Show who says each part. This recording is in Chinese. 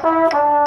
Speaker 1: Bye-bye.